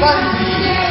万里。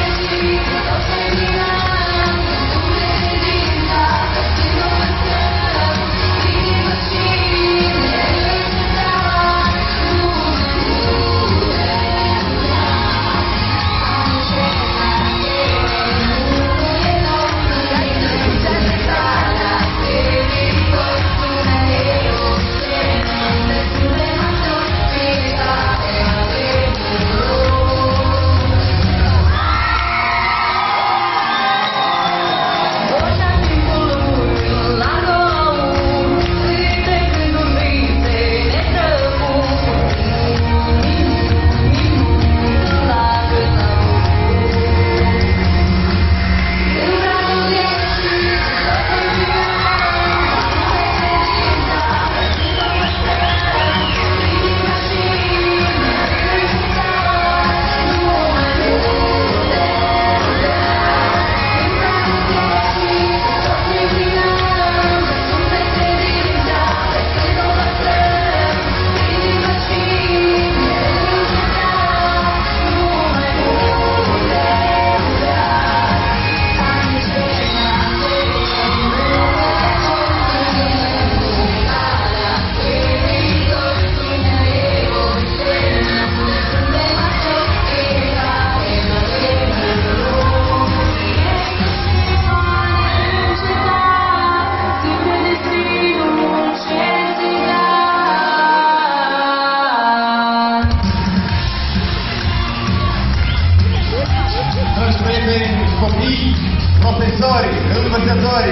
Prieteni, copii, profesori, învățători,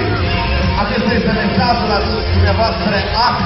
acesta este mesajul la dumneavoastră astăzi.